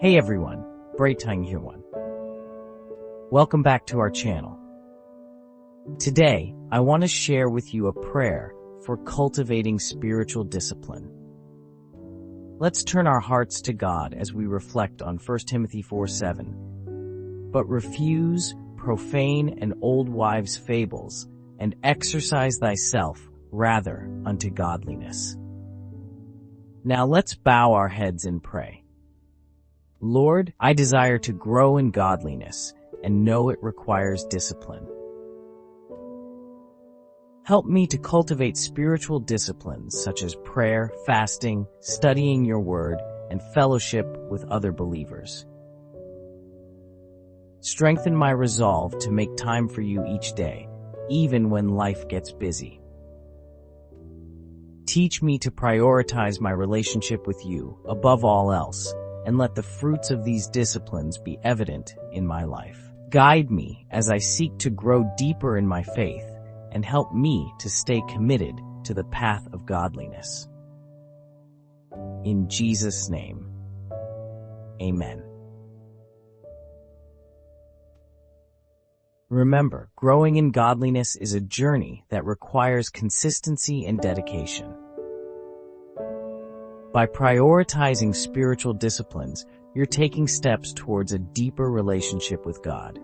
Hey everyone, Braytang here one. Welcome back to our channel. Today, I want to share with you a prayer for cultivating spiritual discipline. Let's turn our hearts to God as we reflect on 1 Timothy 4 7. But refuse profane and old wives' fables, and exercise thyself rather unto godliness. Now let's bow our heads and pray. Lord, I desire to grow in godliness and know it requires discipline. Help me to cultivate spiritual disciplines such as prayer, fasting, studying your word, and fellowship with other believers. Strengthen my resolve to make time for you each day, even when life gets busy. Teach me to prioritize my relationship with you above all else, and let the fruits of these disciplines be evident in my life. Guide me as I seek to grow deeper in my faith, and help me to stay committed to the path of godliness. In Jesus' name, amen. Remember, growing in godliness is a journey that requires consistency and dedication. By prioritizing spiritual disciplines, you're taking steps towards a deeper relationship with God.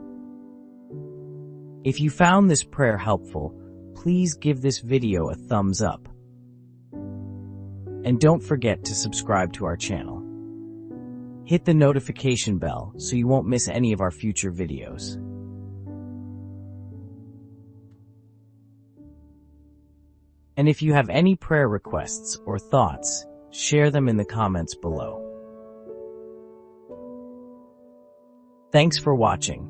If you found this prayer helpful, please give this video a thumbs up. And don't forget to subscribe to our channel. Hit the notification bell so you won't miss any of our future videos. And if you have any prayer requests or thoughts, share them in the comments below. Thanks for watching,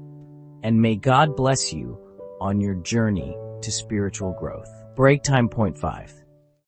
and may God bless you on your journey to spiritual growth. Break time point five.